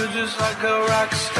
you just like a rock star.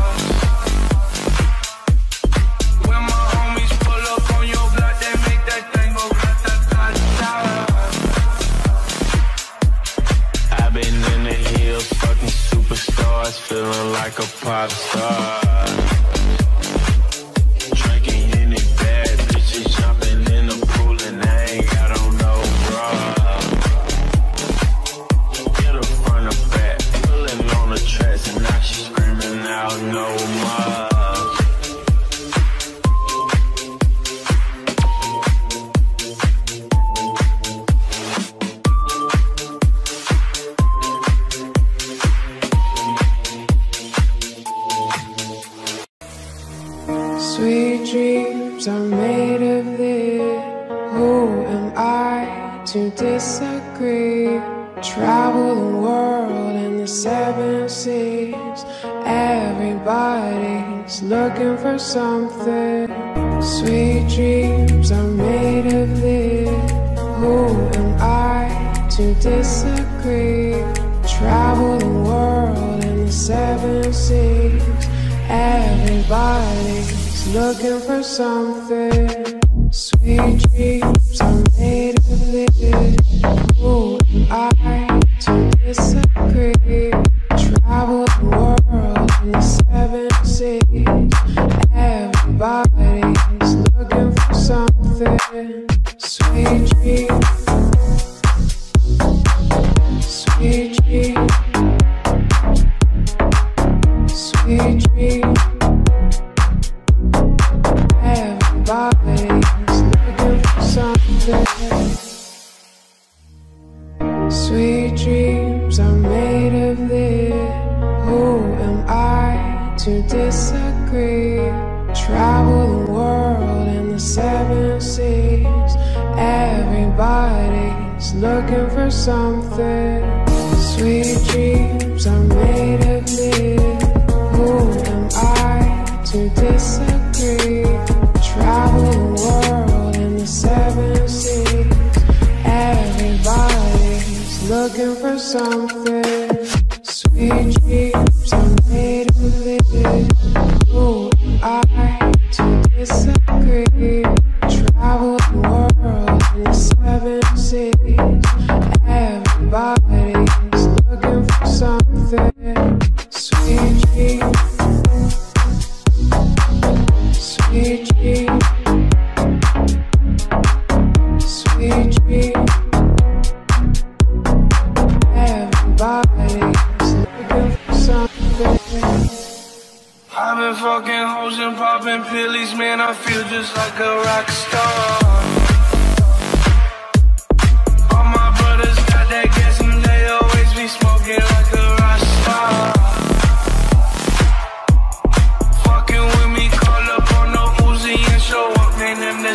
like a pop star. disagree. Travel the world in the seven seas. Everybody's looking for something. Sweet dreams. sweet dreams.